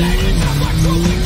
Everything is just like